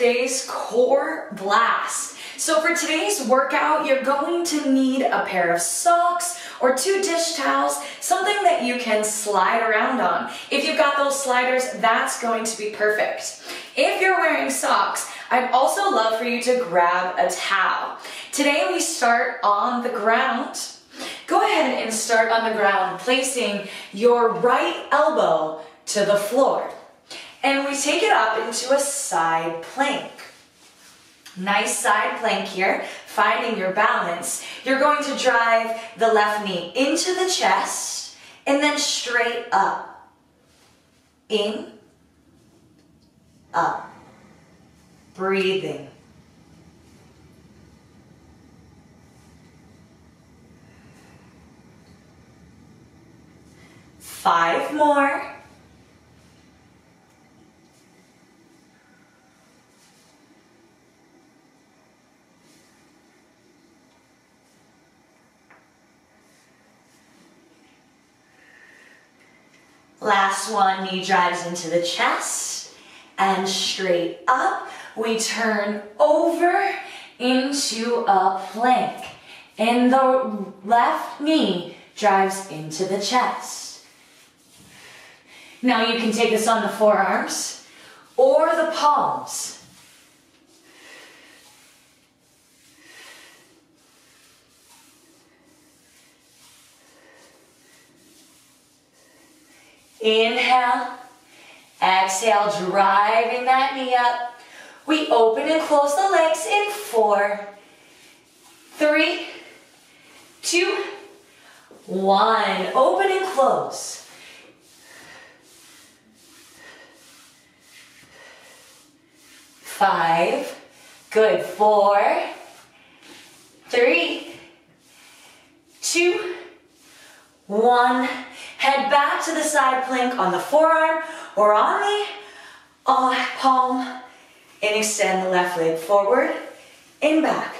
today's Core Blast. So for today's workout, you're going to need a pair of socks or two dish towels, something that you can slide around on. If you've got those sliders, that's going to be perfect. If you're wearing socks, I'd also love for you to grab a towel. Today we start on the ground. Go ahead and start on the ground, placing your right elbow to the floor. And we take it up into a side plank. Nice side plank here, finding your balance. You're going to drive the left knee into the chest and then straight up. In, up. Breathing. Five more. Last one, knee drives into the chest and straight up. We turn over into a plank. And the left knee drives into the chest. Now you can take this on the forearms or the palms. Inhale, exhale, driving that knee up. We open and close the legs in four, three, two, one. Open and close. Five, good, four, three, two, one. Head back to the side plank on the forearm or on the uh, palm and extend the left leg forward and back.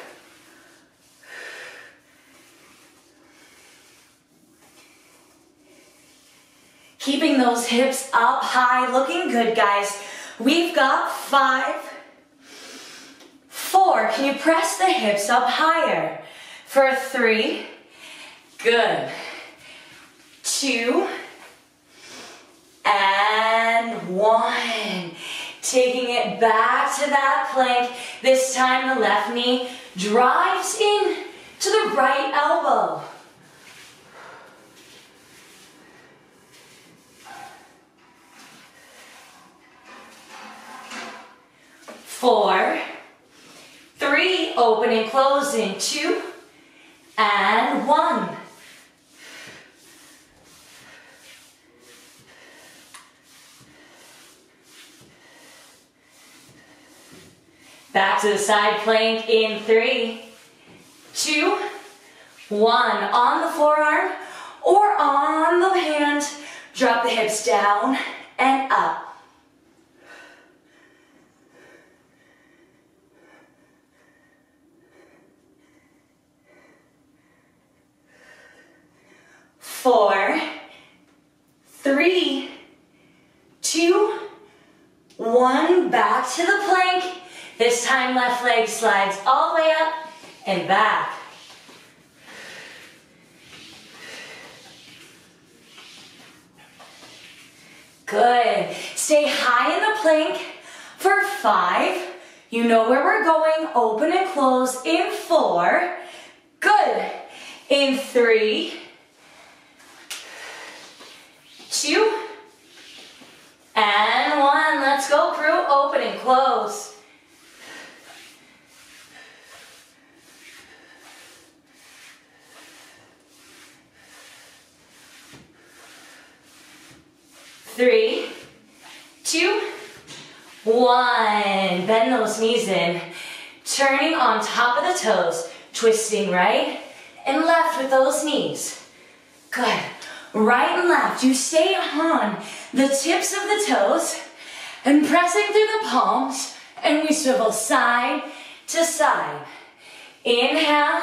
Keeping those hips up high, looking good, guys. We've got five, four. Can you press the hips up higher? For three, good two, and one. Taking it back to that plank. This time the left knee drives in to the right elbow. Four, three, open and closing, two, and one. Back to the side plank in three, two, one. On the forearm or on the hand, drop the hips down and up. Four, three, two, one. Back to the plank. This time left leg slides all the way up and back. Good. Stay high in the plank for five. You know where we're going. Open and close in four. Good. In three, two, and one. Let's go, crew. Open and close. Three, two, one. Bend those knees in. Turning on top of the toes, twisting right and left with those knees. Good. Right and left. You stay on the tips of the toes and pressing through the palms and we swivel side to side. Inhale.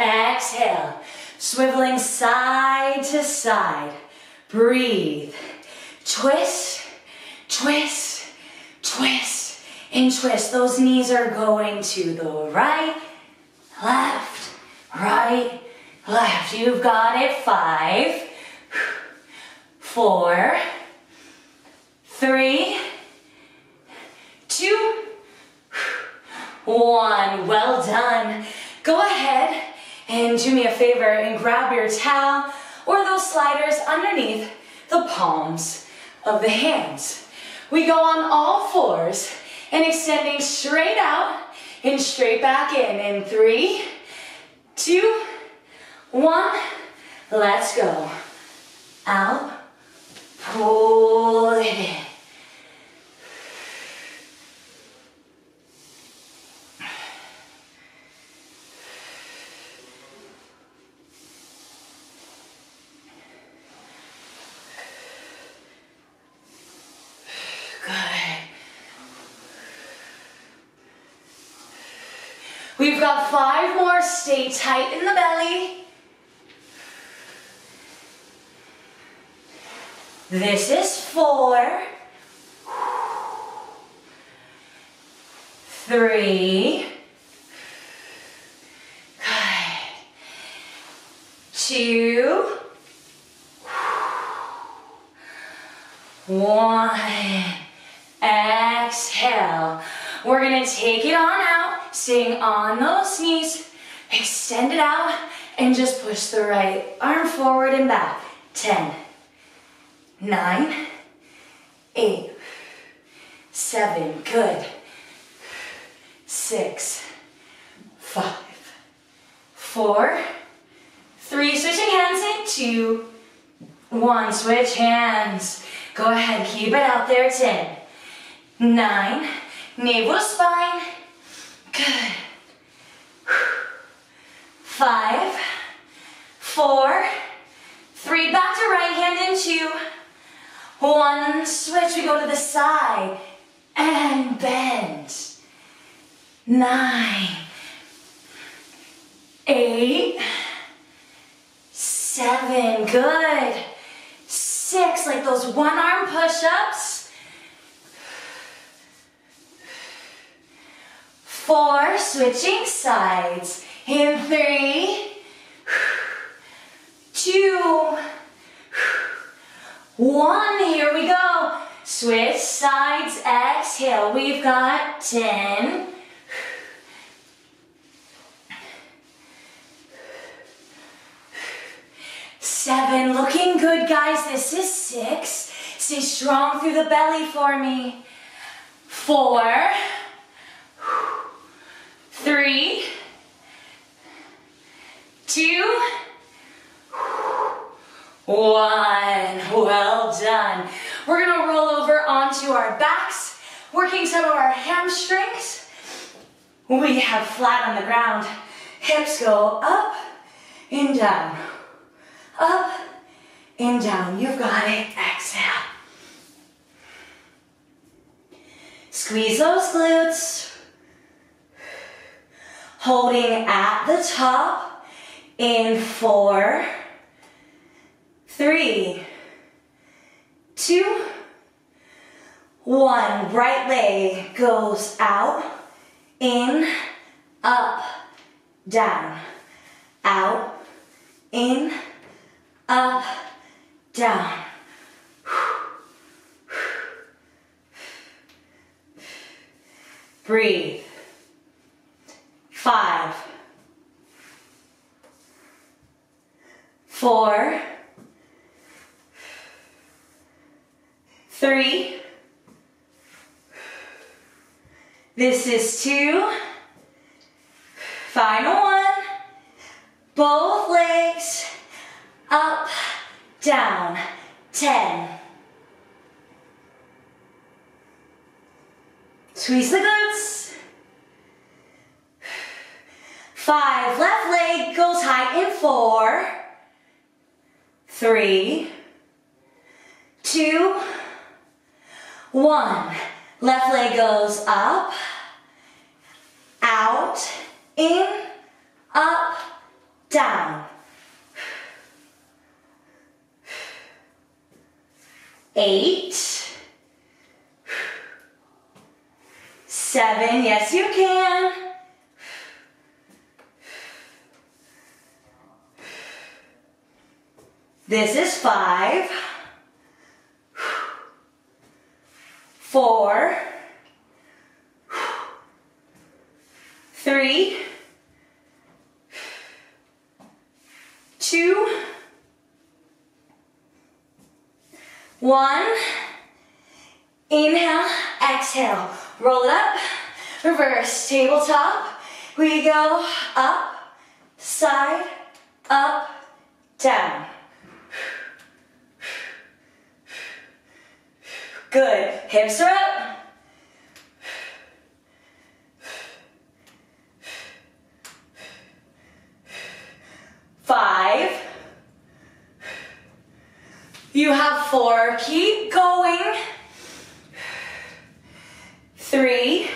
Exhale. Swiveling side to side. Breathe. Twist, twist, twist, and twist. Those knees are going to the right, left, right, left. You've got it. Five, four, three, two, one. Well done. Go ahead and do me a favor and grab your towel or those sliders underneath the palms of the hands. We go on all fours and extending straight out and straight back in. In three, two, one, let's go. Out, pull it in. We've got five more. Stay tight in the belly. This is four. Three. Good. Two. One. Exhale. We're gonna take it on out, staying on those knees. Extend it out and just push the right arm forward and back. 10, 9, 8, 7, good. 6, 5, 4, 3, switching hands in, 2, 1, switch hands. Go ahead, keep it out there, 10, 9, navel spine, good. Five, four, three, back to right hand and two, one, switch, we go to the side and bend. Nine, eight, seven, good. Six, like those one arm push-ups. Four, switching sides. In three, two, one. Here we go. Switch sides, exhale. We've got 10. Seven, looking good, guys. This is six. Stay strong through the belly for me. Four, three, two, one. Well done. We're gonna roll over onto our backs, working some of our hamstrings. We have flat on the ground. Hips go up and down, up and down. You've got it. Exhale. Squeeze those glutes. Holding at the top in four, three, two, one. Right leg goes out, in, up, down, out, in, up, down. Breathe. Five, four, three, this is two, final one, both legs, up, down, 10. Squeeze the glutes. Five, left leg goes high in four, three, two, one. Left leg goes up, out, in, up, down. Eight, seven, yes you can. This is five, four, three, two, one. Inhale, exhale, roll it up, reverse, tabletop. We go up, side, up, down. Good, hips are up. Five. You have four, keep going. Three.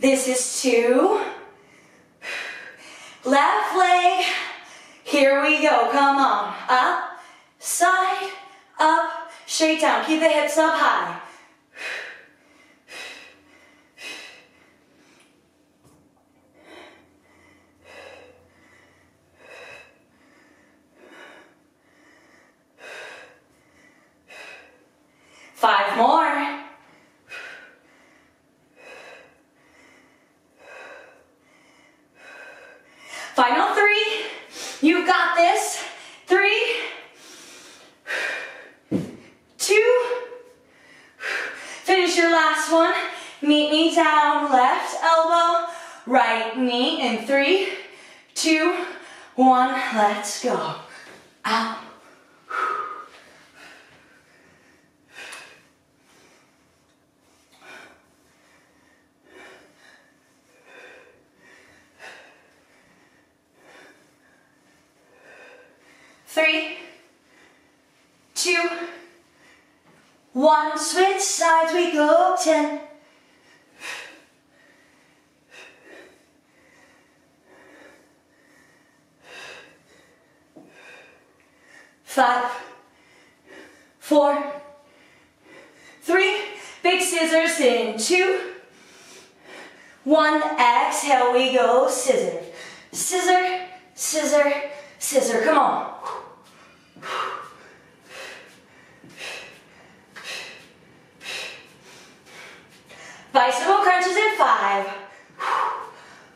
This is two. Left leg. Here we go, come on. Up, side, up, straight down. Keep the hips up high. Five more. Final three. You've got this. Three, two, finish your last one. Meet me down, left elbow, right knee in three, two, one, let's go. Out. Three, two, one. Switch sides, we go ten. Five, four, three, big scissors in. Two, one, exhale, we go, scissor, scissor, scissor, scissor, come on. Bicycle crunches in five,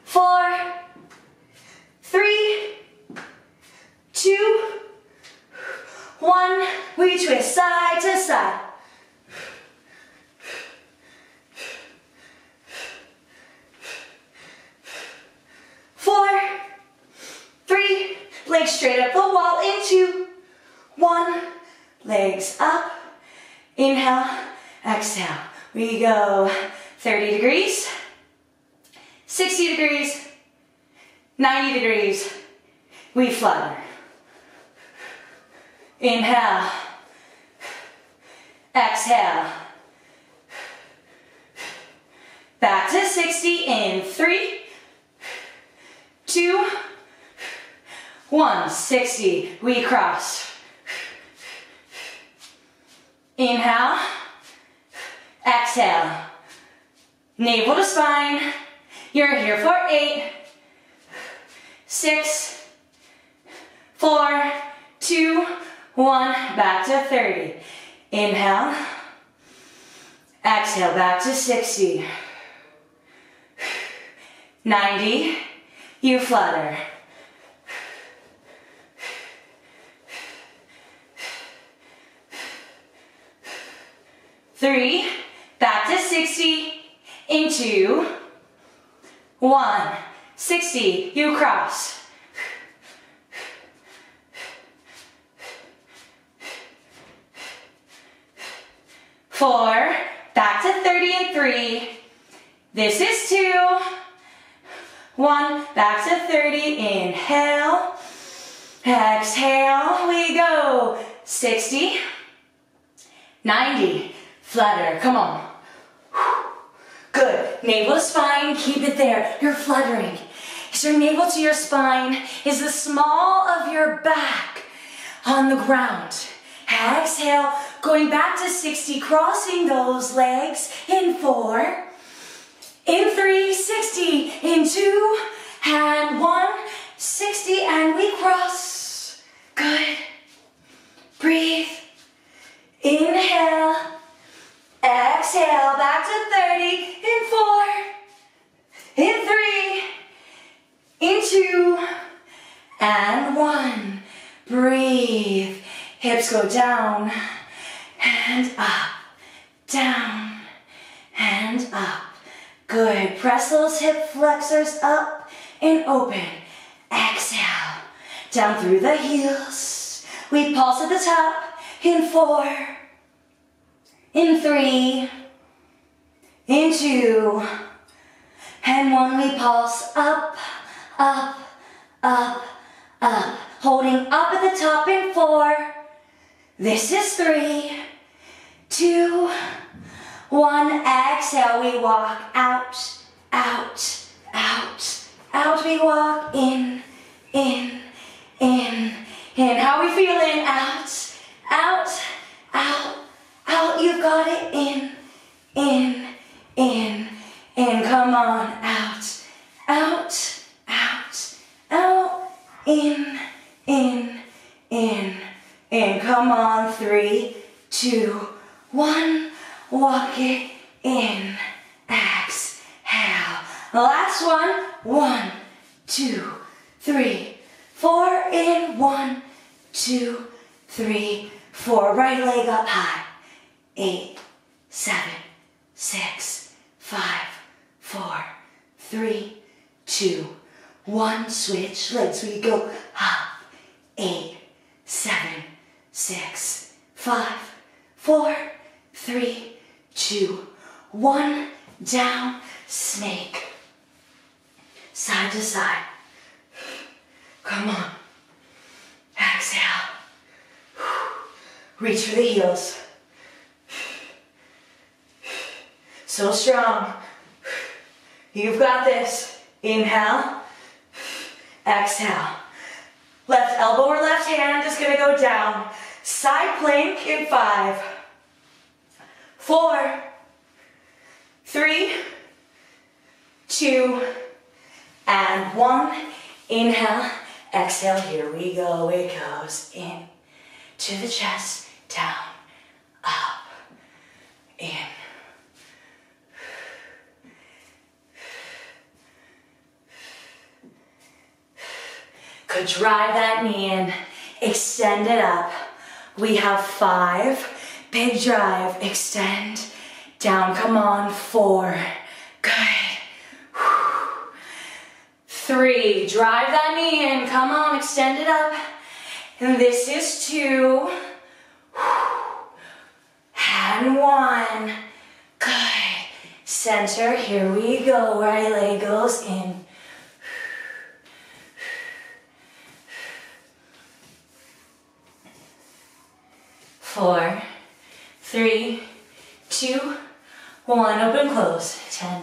four, three, two, one. We twist side to side. Four, three, legs straight up the wall into one, legs up, inhale, exhale. We go 30 degrees, 60 degrees, 90 degrees. We flutter. Inhale, exhale. Back to 60 in three, two, one. 60, we cross. Inhale, exhale. Navel to spine. You're here for eight, six, four, two, one. Back to 30. Inhale, exhale, back to 60. 90, you flutter. Three, back to 60, into one. 60, you cross. Four, back to 30 and three. This is two. One, back to 30, inhale. Exhale, we go. 60, 90, flutter, come on. Good. Navel to spine, keep it there. You're fluttering. Is your navel to your spine? Is the small of your back on the ground? Exhale, going back to 60, crossing those legs in four, in three, 60, in two, and one, 60, and we cross. Good. Breathe. Inhale. Exhale, back to 30, in four, in three, in two, and one. Breathe. Hips go down and up, down and up. Good. Press those hip flexors up and open. Exhale. Down through the heels. We pulse at the top in four, in three, in two, and one. We pulse up, up, up, up. Holding up at the top in four. This is three, two, one. Exhale, we walk out, out, out, out. We walk in, in, in, in. How we feeling? Out, out, out, out. You've got it. In, in, in, in. Come on. Out, out, out, out. In, in, in, in. Come on. Three, two, one. Walk it in. Exhale. Last one. One, two, three, four. In. One, two, three, four. Right leg up high. Eight, seven, six, five, four, three, two, one. Switch legs. We go up. Eight, seven, six, five, four, three, two, one. Down, snake. Side to side. Come on. Exhale. Reach for the heels. So strong. You've got this. Inhale. Exhale. Left elbow or left hand is gonna go down. Side plank in five, four, three, two, and one. Inhale, exhale, here we go. It goes in to the chest, down, up, in. Could drive that knee in, extend it up. We have five, big drive, extend, down, come on, four, good. Three, drive that knee in, come on, extend it up. And this is two, and one, good. Center, here we go, right leg goes in. four, three, two, one. Open, close. Ten.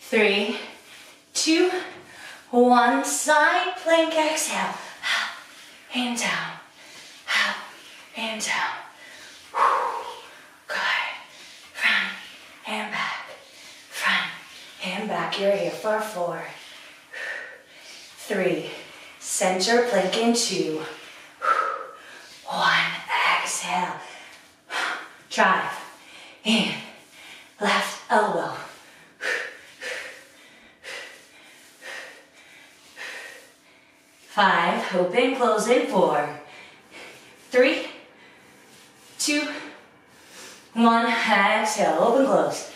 Three, two, one. Side plank exhale. Up and down. Up and down. Good. Front and back. Front and back. You're here for four, three, center plank in two, one. Exhale. Drive in, left elbow. Five, open, close in four, three, two, one. Exhale, open, close.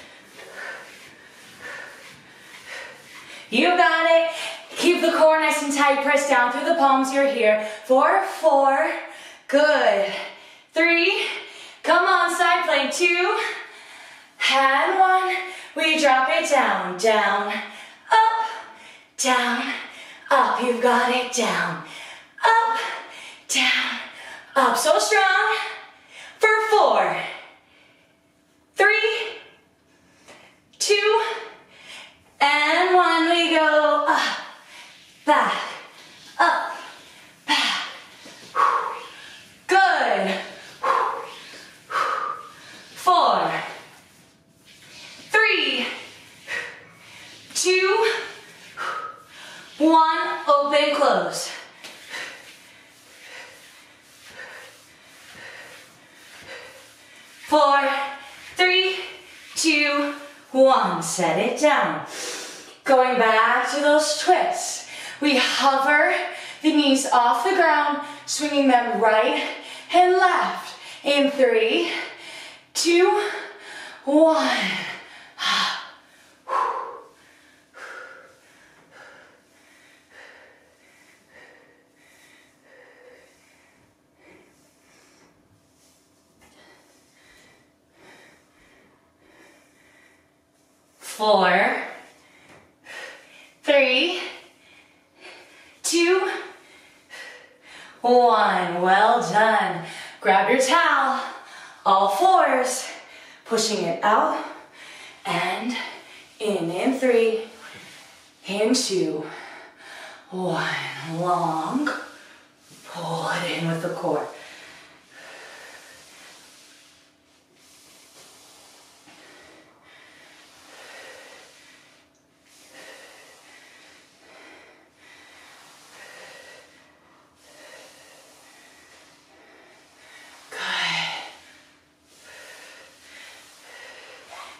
You got it. Keep the core nice and tight. Press down through the palms. You're here. Four, four. Good. Three. Come on, side plank. Two. And one. We drop it down, down, up, down, up. You've got it. Down, up, down, up. So strong for four, three, two, and one. We go up, back, up, back. Good. Four, three, two, one. Open, close. Four, three, two, one. Set it down. Going back to those twists. We hover the knees off the ground, swinging them right and left. In three, two, one. Four, three, two, one. Well done. Grab your towel, all fours, pushing it out and in. In three, in two, one. Long, pull it in with the core.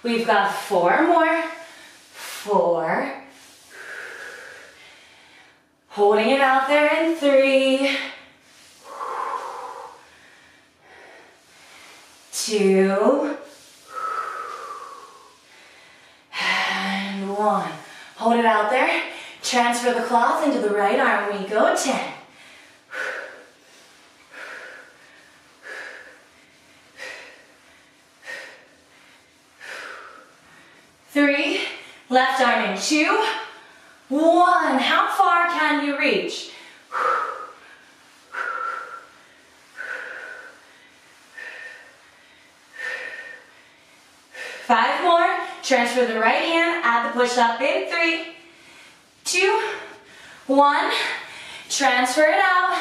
We've got four more. Four. Holding it out there in three. Two. And one. Hold it out there. Transfer the cloth into the right arm. We go 10. three, left arm in, two, one. How far can you reach? Five more. Transfer the right hand, add the push up in three, two, one. Transfer it out.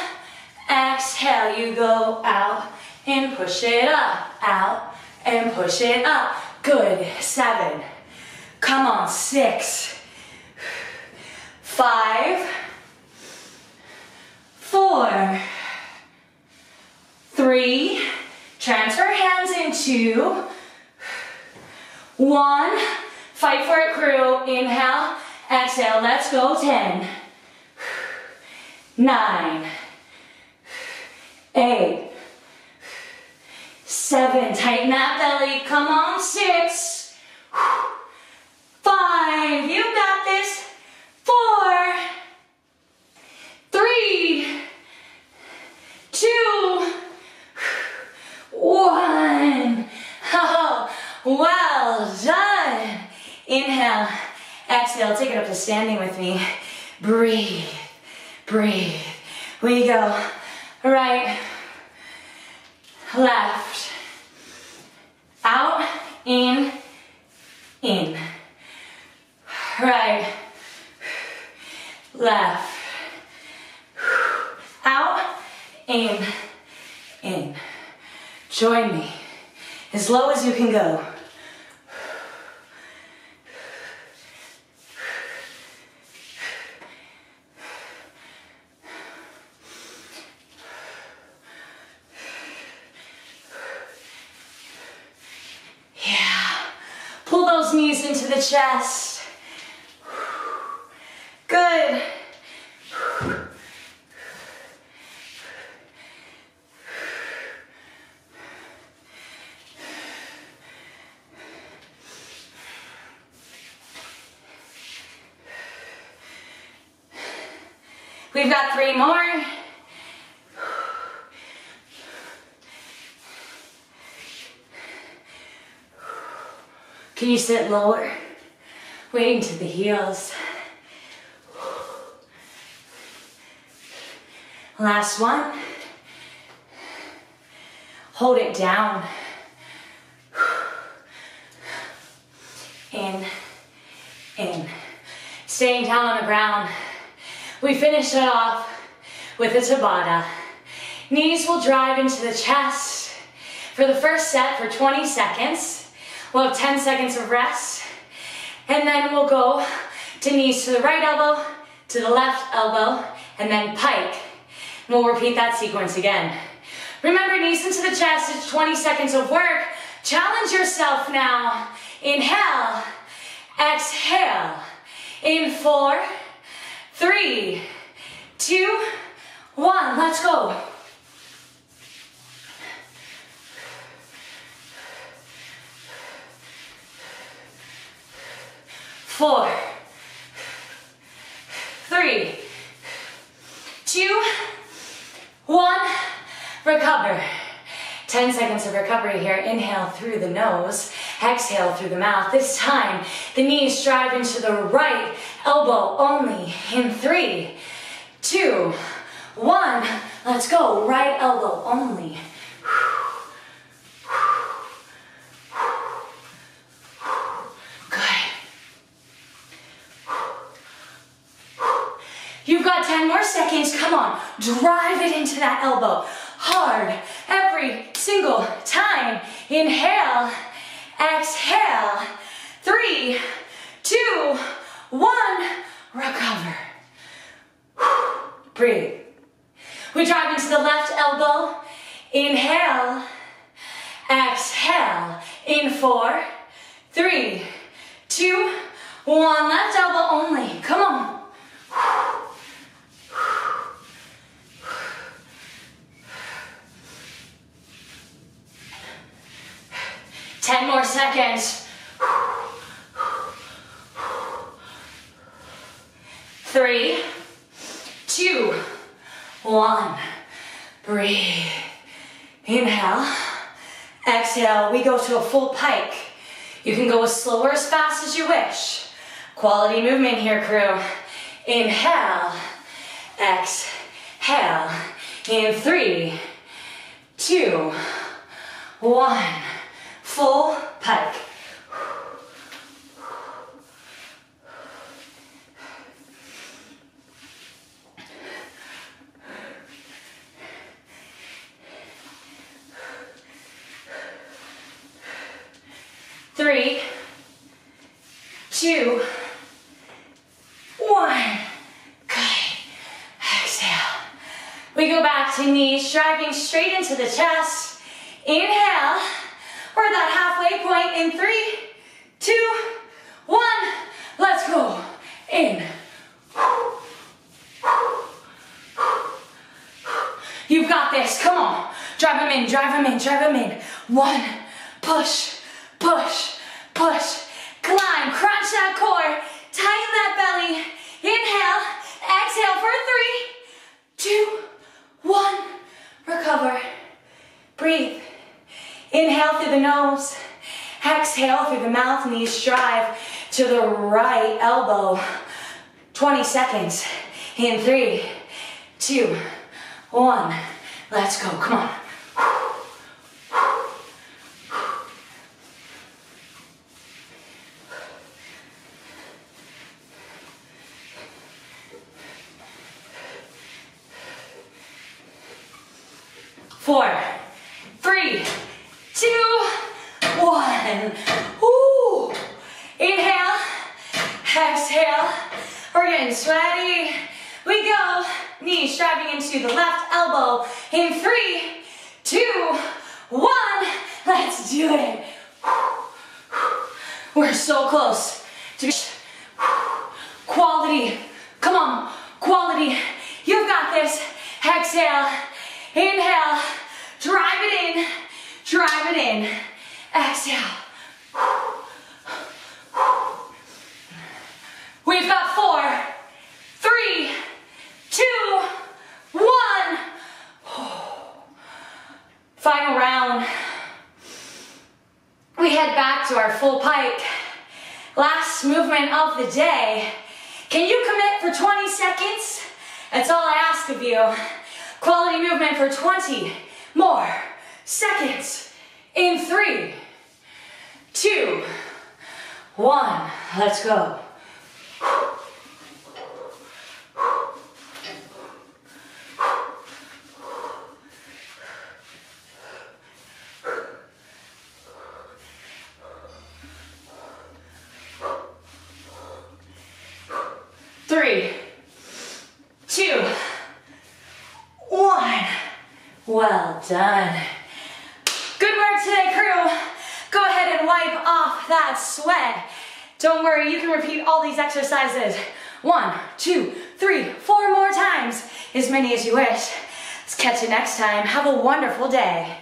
Exhale, you go out and push it up, out and push it up. Good, seven, Come on, six, five, four, three, transfer hands into one, fight for it crew, inhale, exhale, let's go, ten, nine, eight, seven, tighten that belly, come on, six, Five, you got this. Four, three, two, one. Oh, well done. Inhale, exhale, take it up to standing with me. Breathe, breathe. We go right, left, out, in, in right, left, out, in, in. Join me as low as you can go. Yeah, pull those knees into the chest. Good. We've got three more. Can you sit lower? Waiting to the heels. Last one. Hold it down. In, in. Staying down on the ground. We finish it off with a Tabata. Knees will drive into the chest for the first set for 20 seconds. We'll have 10 seconds of rest. And then we'll go to knees to the right elbow, to the left elbow, and then pike. And we'll repeat that sequence again. Remember, knees into the chest, it's 20 seconds of work. Challenge yourself now. Inhale, exhale. In four, three, two, one. Let's go. Four, three, two, one. Recover. 10 seconds of recovery here. Inhale through the nose, exhale through the mouth. This time, the knees drive into the right elbow only. In three, two, one. Let's go. Right elbow only. Good. You've got 10 seconds. Come on. Drive it into that elbow hard every single time. Inhale, exhale. Three, two, one, recover. Breathe. We drive into the left elbow. Inhale, exhale. In four, three, two, one. Left elbow only. Come on. 10 more seconds. Three, two, one. Breathe. Inhale. Exhale. We go to a full pike. You can go as slow or as fast as you wish. Quality movement here, crew. Inhale. Exhale. In three, two, one full pike. Three, two, one. Good. Exhale. We go back to knees, driving straight into the chest. Inhale. We're at that halfway point in three, two, one. Let's go. In. You've got this. Come on. Drive them in, drive them in, drive them in. One. Push, push, push. Climb. Crunch that core. Tighten that belly. Inhale. Exhale for three, two, one. Recover. Breathe. Inhale through the nose. Exhale through the mouth. Knees drive to the right elbow. 20 seconds. In three, two, one. Let's go. Come on. Four, three, two, one. Ooh. Inhale, exhale. We're getting sweaty. We go. Knees into the left elbow. In three, two, one. Let's do it. We're so close to quality. Come on, quality. You've got this. Exhale, inhale, drive it in. Drive it in. Exhale. We've got four, three, two, one. Final round. We head back to our full pike. Last movement of the day. Can you commit for 20 seconds? That's all I ask of you. Quality movement for 20 more seconds. In three, two, one. Let's go. Three, two, one. Well done. Good work today, crew. Go ahead and wipe off that sweat. Don't worry, you can repeat all these exercises. One, two, three, four more times. As many as you wish. Let's catch you next time. Have a wonderful day.